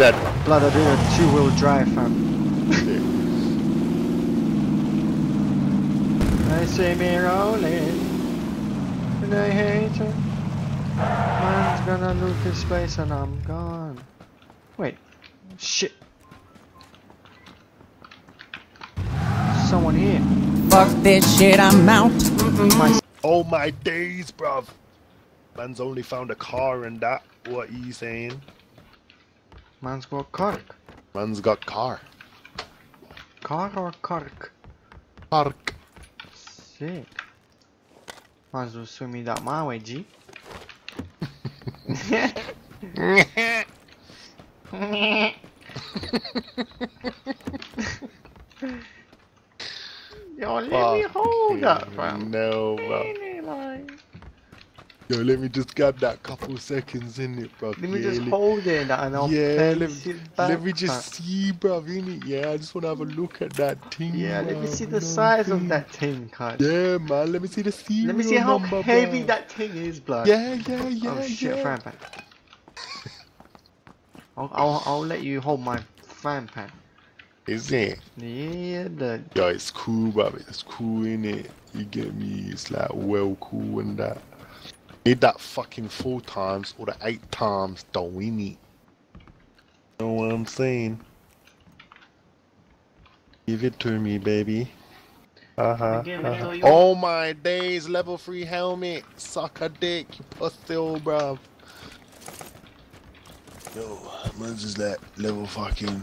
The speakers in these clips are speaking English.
dead? Blood, I did a two-wheel drive, fam. They see me rolling, and they hate it. Man's gonna look his space and I'm gone. Wait, shit. Someone here. Fuck this shit, I'm out. My Oh my days, bruv. Man's only found a car and that. What you saying? Man's got cork. Man's got car. Car or cork? Park. Sick. Mas o sumi da mão, Edi? Y'all let me hold up, fam. No, bro. Yo, let me just grab that couple seconds in it, bro. Let me yeah, just let- hold it and I'll Yeah, let, see the let me just see, bro. in it. Yeah, I just want to have a look at that thing. Yeah, let me see the size of that thing, cuz. saying? Yeah, man, let me see the serial Let me see how number, heavy bruv. that thing is, blood. Yeah, yeah, yeah, oh shit, yeah. fan pan. I'll, I'll, I'll let you hold my fan pan. Is it? Yeah, blood. Yo, it's cool, bro. It's cool, in it. You get me? It's like well cool and that. Need that fucking four times or the eight times, don't we need? Know what I'm saying? Give it to me, baby. Uh-huh. Give uh-huh. you. Oh my days, level 3 helmet. Suck a dick, you pussy old bruv. Yo, man's just like level fucking.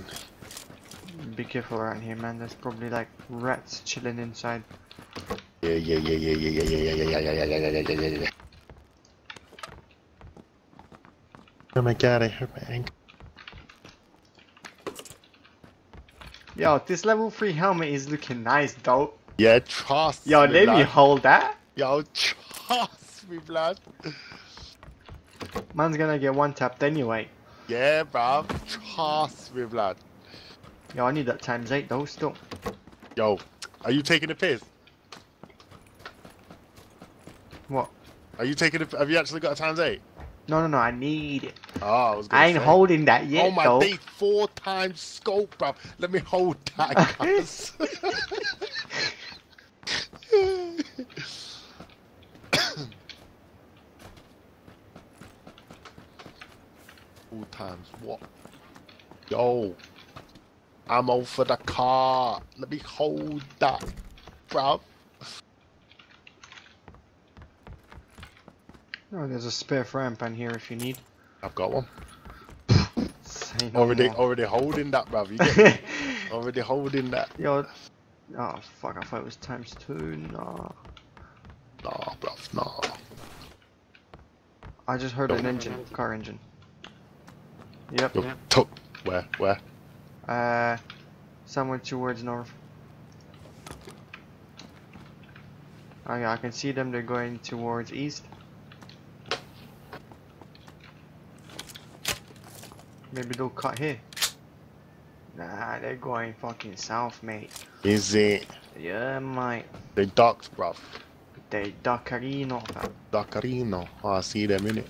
Be careful around here, man. There's probably like rats chilling inside. Yeah, yeah, yeah, yeah, yeah, yeah, yeah, yeah, yeah, yeah, yeah, yeah, yeah, yeah, yeah, yeah. Oh my god, I hurt my ankle. Yo, this level 3 helmet is looking nice, though. Yeah, trust Yo, me, let me blood. hold that. Yo, trust me, blood. Man's gonna get one tapped anyway. Yeah, bruv. Trust me, blood. Yo, I need that times 8 though, still. Yo, are you taking the piss? What? Are you taking a... Have you actually got a times eight? No, no, no, I need it. Oh, I was gonna I ain't say. holding that yet, Oh my though. day, four times scope, bruv. Let me hold that, guys. Four times what? Yo, I'm all for the car. Let me hold that, bruv. Oh, there's a spare frying pan here if you need. I've got one. No Already, more. already holding that, bruv. You get me? already holding that. Yo, oh fuck, I thought it was times 2. Nah. Nah, bruv, nah. I just heard an engine, car engine. Yep, Yo, to- where, where? uh, somewhere towards north. Oh yeah, I can see them, they're going towards east. Maybe they'll cut here. Nah, they're going fucking south, mate. Is it? Yeah, mate. They ducks, bruv. They Dakarino, fam. Dacarino. Oh, ah, I see them in it.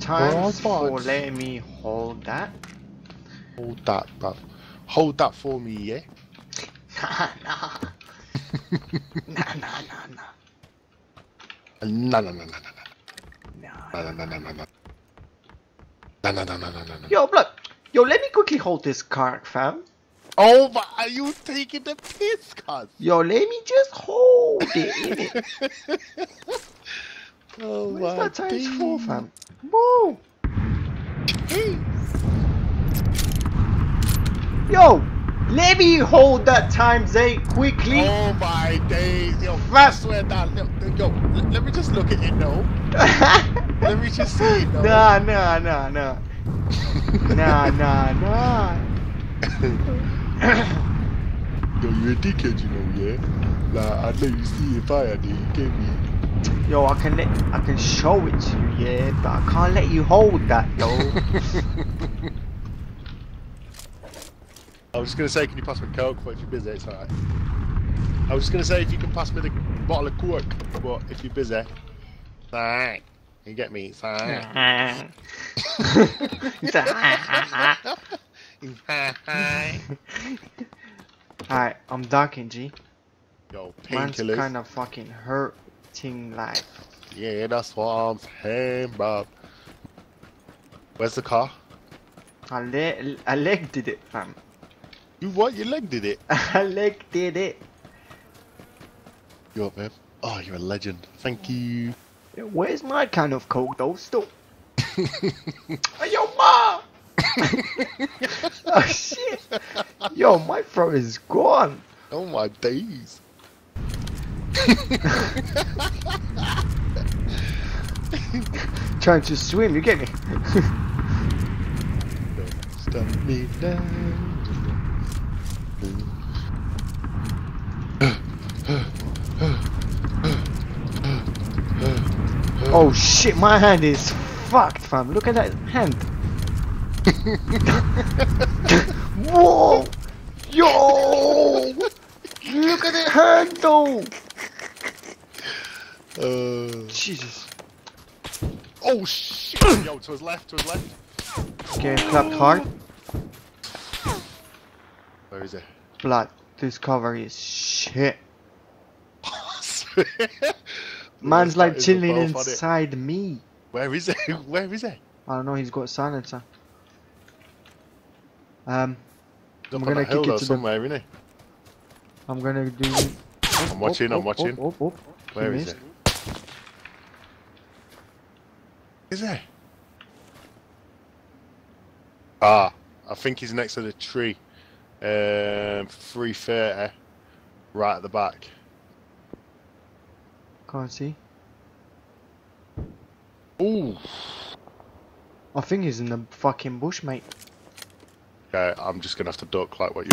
Time for fuck. letting me hold that. Hold that, bruv. Hold that for me, yeah? Nah, nah. nah, nah, nah, nah. No, no, no, no, no, Nah. no, no, no, no, no, no. No, no, no, no, no, no, no. Yo, look. Yo, let me quickly hold this card, fam. Oh, but are you taking the piss, cuz? Yo, let me just hold it, innit? Oh, Where's my that times four, days. fam? Woo! Yo, let me hold that times eight quickly. Oh, my days. Yo, I Fam. swear down. Yo, let, me just look at it, though. Let me just see it, though. nah, nah, nah, nah. nah, nah, nah. Yo, you're a dickhead, you know, yeah? Like, I let you see it fire, dude. You get me? Yo, I can let, I can show it to you, yeah, but I can't let you hold that, though. I was just gonna say, can you pass me coke? But if you're busy, it's alright. I was just gonna say if you can pass me the bottle of cork, but if you're busy, thank. You get me? Thank. Alright, I'm ducking, G. Yo, painkillers. kind of fucking hurting like. Yeah, that's what I'm saying, bro. Where's the car? I, le- I leg did it, fam. You what? Your leg did it. I leg did it. You up, man? Oh, you're a legend. Thank you. Where's my kind of coke though? Still. Hey, Yo, ma! oh shit! Yo, my throat is gone. Oh my days. Trying to swim, you get me? Stop me down. Oh shit, my hand is fucked, fam. Look at that hand. Whoa! Yo! Look at that hand though! Uh, Jesus. oh shit! Yo, to his left, to his left. Okay, clapped hard. Where is it? Blood. This cover is shit. Man's like That is a chilling both, isn't it? inside me. Where is it? Where is it? I don't know, he's got silencer. Um, I'm gonna kick it to somewhere, isn't he? I'm gonna do. I'm watching, I'm watching. Oh, oh, oh. Where He is missed. it? Is it? Ah, I think he's next to the tree. Um, 330, right at the back. Can't see. Ooh. I think he's in the fucking bush, mate. Okay, I'm just gonna have to duck like what you.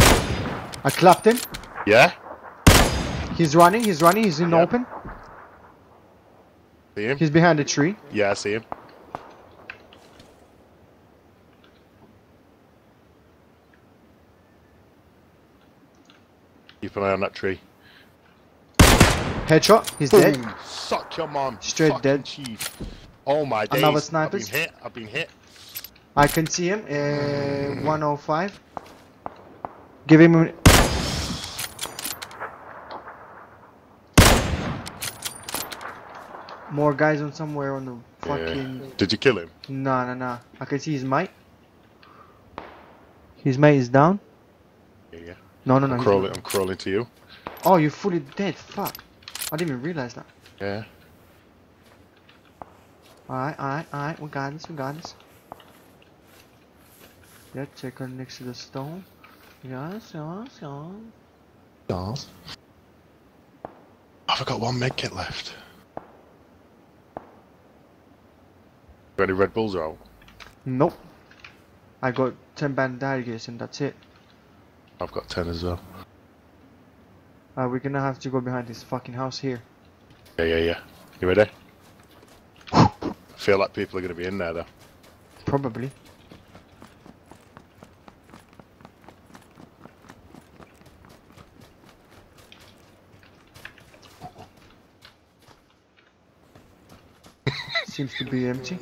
I clapped him. Yeah? He's running. He's running. He's in the Yep. open. See him? He's behind the tree. Yeah, I see him. Keep an eye on that tree. Headshot. He's dead. Suck your mom. Straight fucking dead. Chief. Oh my days. Another I've been hit. I've been hit. I can see him. Uh, 105. Give him. A... More guys on somewhere on the fucking. Did you kill him? Nah, nah, nah. I can see his mate. His mate is down. Yeah, yeah. No, no, no. I'm crawling. I'm crawling to you. Oh, you're fully dead. Fuck. I didn't even realize that. Yeah. Alright, alright, alright. We got this. We got this. Yeah, check her next to the stone. Yes, yes, yes. Stars. I've got one medkit left. Any Red Bulls out? Nope. I got 10 bandages and that's it. I've got ten as well. Uh, we're gonna have to go behind this fucking house here. Yeah, yeah, yeah. You ready? I feel like people are going to be in there though. Probably. Seems to be empty.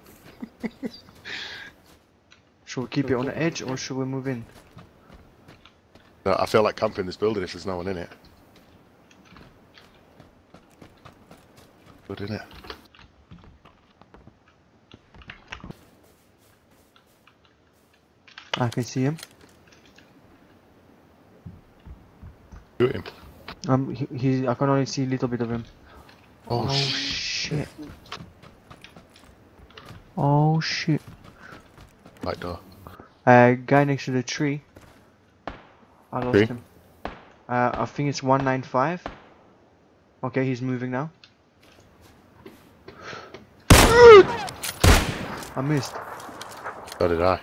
should we keep it on the edge or should we move in? No, I feel like camping this building if there's no one in it. Good, it. I can see him. Shoot him. Um, he, he I can only see a little bit of him. Oh, Oh sh- shit. Oh shit. Right door. Uh, guy next to the tree. I lost Tree? him. Uh, I think it's 195. Okay, he's moving now. I missed. So did I.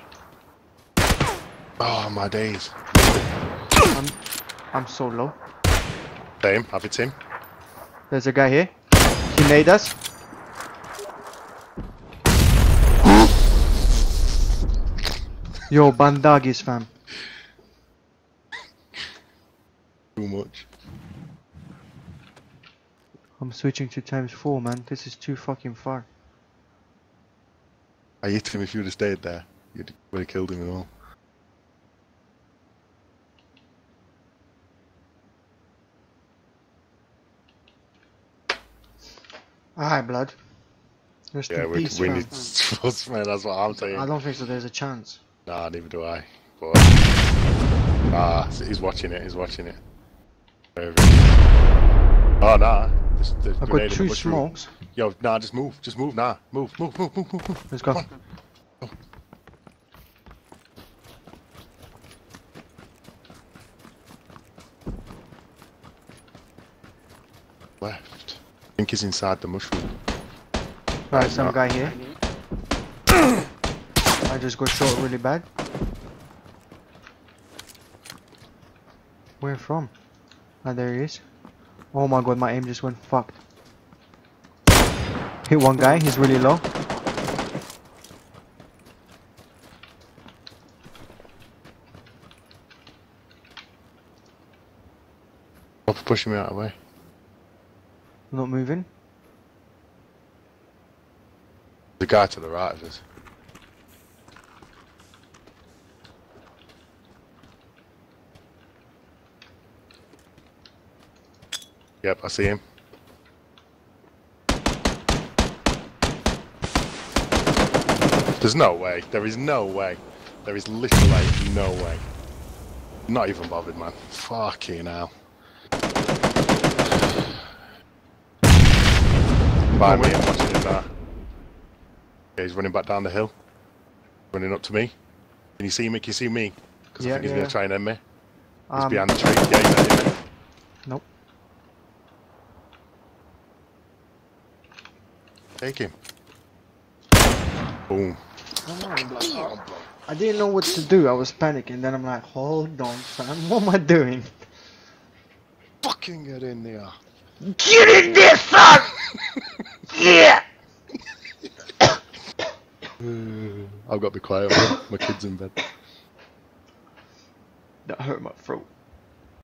Oh, my days. I'm, I'm so low. Same, have it him. There's a guy here. He made us. Yo, Bandagis fam. Too much. I'm switching to times four, man. This is too fucking far. I hit him if you would have stayed there. You'd would have killed him and all. Alright, blood. Rest Yeah, we, peace, we need trust, man. That's what I'm saying. I don't think so. There's a chance. Nah, neither do I. But ah, he's watching it. He's watching it. Wherever. Oh nah. There's, there's I've got two smokes. Yo, nah, just move. Just move. Nah, move, move, move, move, move, move. Let's go. On. Left. I think he's inside the mushroom. Right, some no. guy here. I just got shot really bad. Where from? Ah, there he is. Oh my god, my aim just went fucked. Hit one guy, he's really low. Stop pushing me out of the way. Not moving. The guy to the right of us. Yep, I see him. There's no way. There is no way. There is literally no way. Not even bothered, man. Fucking hell. By me, I'm watching him. Yeah, he's running back down the hill. Running up to me. Can you see me? Can you see me? Because I think he's yeah, going to try and end me. He's Um, behind the tree. Yeah, he's ending me. Nope. Take him. Boom. I didn't know what to do. I was panicking. Then I'm like, hold on, fam. What am I doing? Fucking get in there. Get in there, son! yeah! I've got to be quiet. My kid's in bed. That hurt my throat.